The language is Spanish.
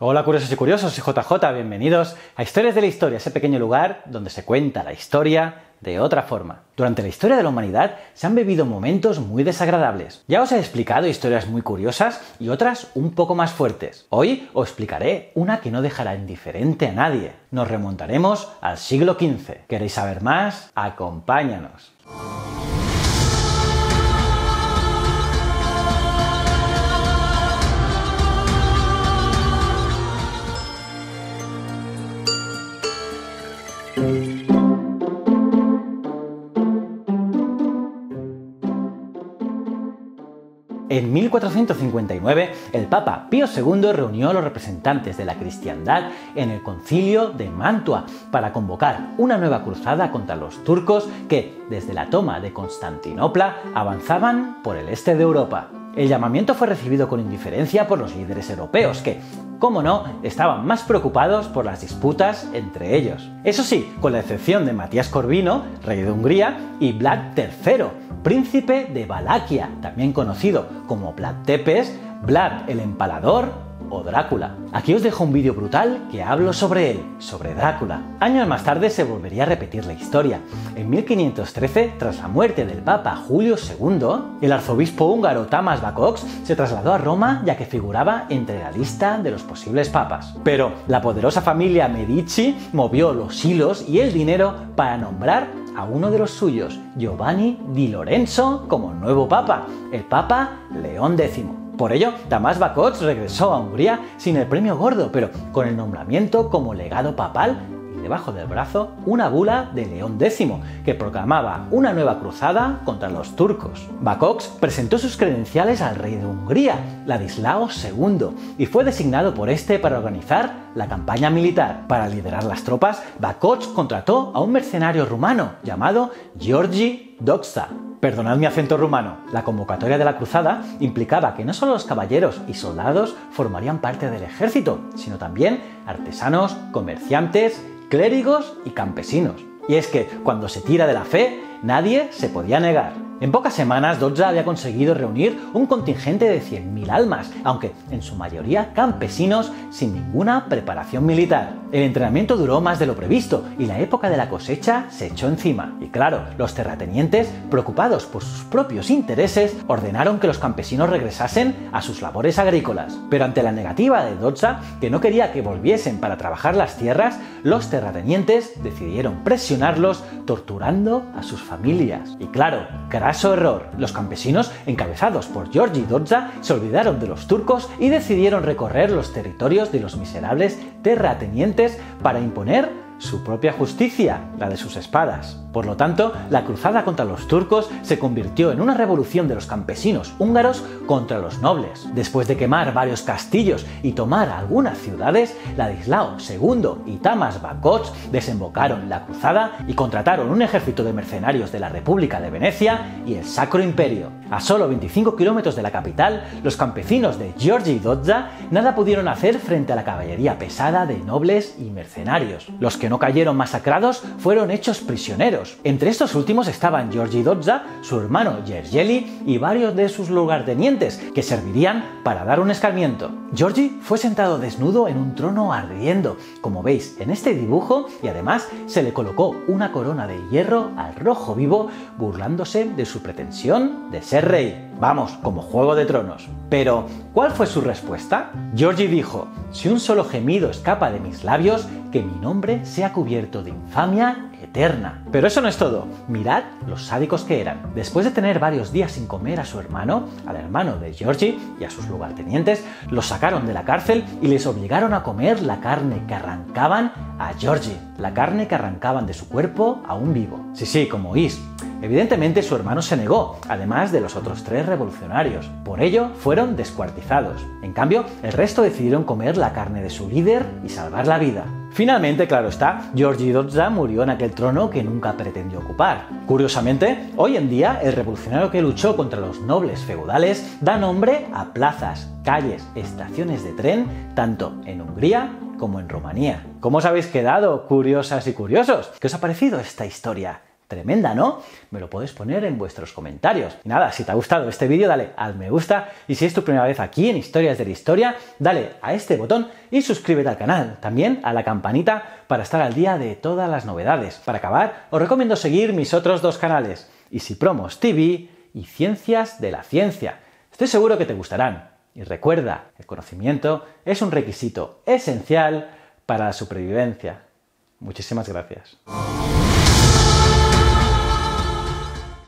Hola curiosos y curiosos, soy JJ, bienvenidos a Historias de la Historia, ese pequeño lugar donde se cuenta la historia de otra forma. Durante la historia de la humanidad se han vivido momentos muy desagradables. Ya os he explicado historias muy curiosas y otras un poco más fuertes. Hoy os explicaré una que no dejará indiferente a nadie. Nos remontaremos al siglo XV. ¿Queréis saber más? Acompáñanos. En 1459, el Papa Pío II reunió a los representantes de la cristiandad en el concilio de Mantua para convocar una nueva cruzada contra los turcos que, desde la toma de Constantinopla, avanzaban por el este de Europa. El llamamiento fue recibido con indiferencia por los líderes europeos, que, como no, estaban más preocupados por las disputas entre ellos. Eso sí, con la excepción de Matías Corvino, rey de Hungría, y Vlad III, príncipe de Valaquia, también conocido como Vlad Tepes, Vlad el Empalador o Drácula. Aquí os dejo un vídeo brutal que hablo sobre él, sobre Drácula. Años más tarde se volvería a repetir la historia. En 1513, tras la muerte del Papa Julio II, el arzobispo húngaro Tamás Bakox se trasladó a Roma ya que figuraba entre la lista de los posibles papas. Pero la poderosa familia Medici movió los hilos y el dinero para nombrar a uno de los suyos, Giovanni di Lorenzo, como nuevo papa, el papa León X. Por ello, Tamás Bakots regresó a Hungría sin el premio gordo, pero con el nombramiento como legado papal debajo del brazo una bula de León X que proclamaba una nueva cruzada contra los turcos. Bakox presentó sus credenciales al rey de Hungría, Ladislao II, y fue designado por este para organizar la campaña militar. Para liderar las tropas, Bakox contrató a un mercenario rumano llamado Georgi Doxa, Perdonad mi acento rumano. La convocatoria de la cruzada implicaba que no solo los caballeros y soldados formarían parte del ejército, sino también artesanos, comerciantes clérigos y campesinos. Y es que cuando se tira de la fe, nadie se podía negar. En pocas semanas, Dodja había conseguido reunir un contingente de 100.000 almas, aunque en su mayoría campesinos sin ninguna preparación militar. El entrenamiento duró más de lo previsto y la época de la cosecha se echó encima. Y claro, los terratenientes, preocupados por sus propios intereses, ordenaron que los campesinos regresasen a sus labores agrícolas. Pero ante la negativa de Dodja, que no quería que volviesen para trabajar las tierras, los terratenientes decidieron presionarlos torturando a sus familias. Y claro, Caso error. Los campesinos, encabezados por Giorgi Dodza, se olvidaron de los turcos y decidieron recorrer los territorios de los miserables terratenientes para imponer su propia justicia, la de sus espadas. Por lo tanto, la cruzada contra los turcos se convirtió en una revolución de los campesinos húngaros contra los nobles. Después de quemar varios castillos y tomar algunas ciudades, Ladislao II y Tamas Bakots desembocaron la cruzada y contrataron un ejército de mercenarios de la República de Venecia y el Sacro Imperio. A solo 25 kilómetros de la capital, los campesinos de Giorgi Dodza nada pudieron hacer frente a la caballería pesada de nobles y mercenarios. Los que no cayeron masacrados fueron hechos prisioneros. Entre estos últimos estaban Giorgi Dodza, su hermano Gergely y varios de sus lugartenientes, que servirían para dar un escarmiento. Giorgi fue sentado desnudo en un trono ardiendo, como veis en este dibujo, y además se le colocó una corona de hierro al rojo vivo, burlándose de su pretensión de ser rey. Vamos, como Juego de Tronos. Pero, ¿cuál fue su respuesta? Georgie dijo, si un solo gemido escapa de mis labios, que mi nombre sea cubierto de infamia eterna. Pero eso no es todo. Mirad los sádicos que eran. Después de tener varios días sin comer a su hermano, al hermano de Georgie y a sus lugartenientes, los sacaron de la cárcel y les obligaron a comer la carne que arrancaban a Georgie, la carne que arrancaban de su cuerpo aún vivo. Sí, sí, como oís. Evidentemente su hermano se negó, además de los otros tres revolucionarios. Por ello, fueron descuartizados. En cambio, el resto decidieron comer la carne de su líder y salvar la vida. Finalmente, claro está, Georgi Dodza murió en aquel trono que nunca pretendió ocupar. Curiosamente, hoy en día el revolucionario que luchó contra los nobles feudales da nombre a plazas, calles, estaciones de tren, tanto en Hungría como en Rumanía. ¿Cómo os habéis quedado, curiosas y curiosos? ¿Qué os ha parecido esta historia? Tremenda, ¿no? Me lo puedes poner en vuestros comentarios. Y nada, si te ha gustado este vídeo, dale al me gusta. Y si es tu primera vez aquí en Historias de la Historia, dale a este botón y suscríbete al canal. También a la campanita para estar al día de todas las novedades. Para acabar, os recomiendo seguir mis otros dos canales, Easy Promos TV y Ciencias de la Ciencia. Estoy seguro que te gustarán. Y recuerda, el conocimiento es un requisito esencial para la supervivencia. Muchísimas gracias.